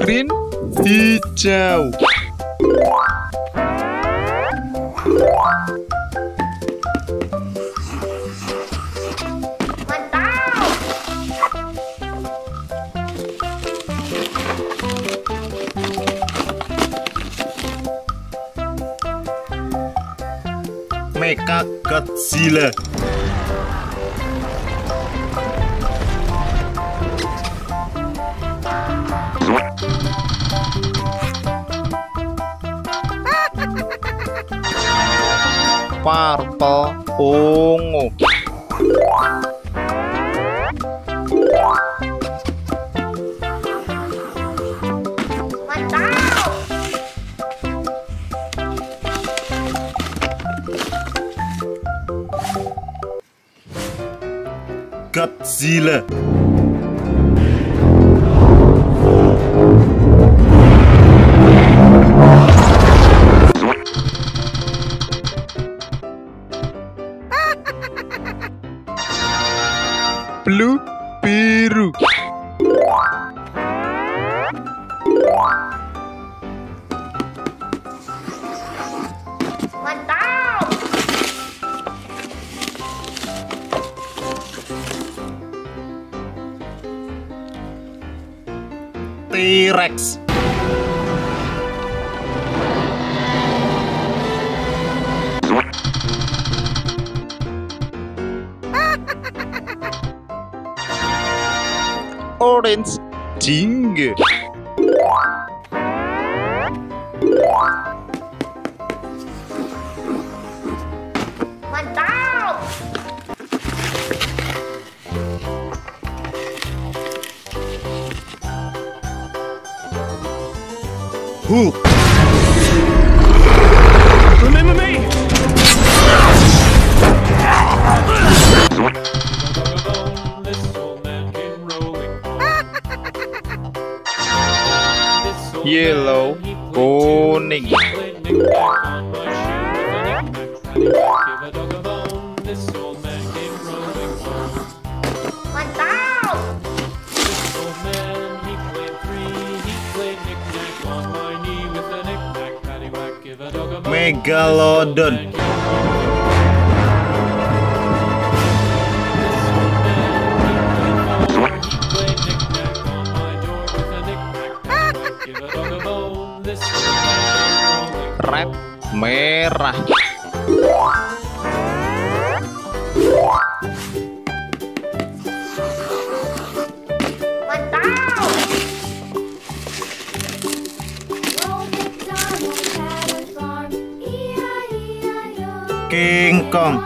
green hijau Mecha Godzilla. purple, ungu. Godzilla. blue biru. T-Rex. rodents. Ting. Hoop. yellow, kuning. Mantap. Megalodon. Red merah. King Kong.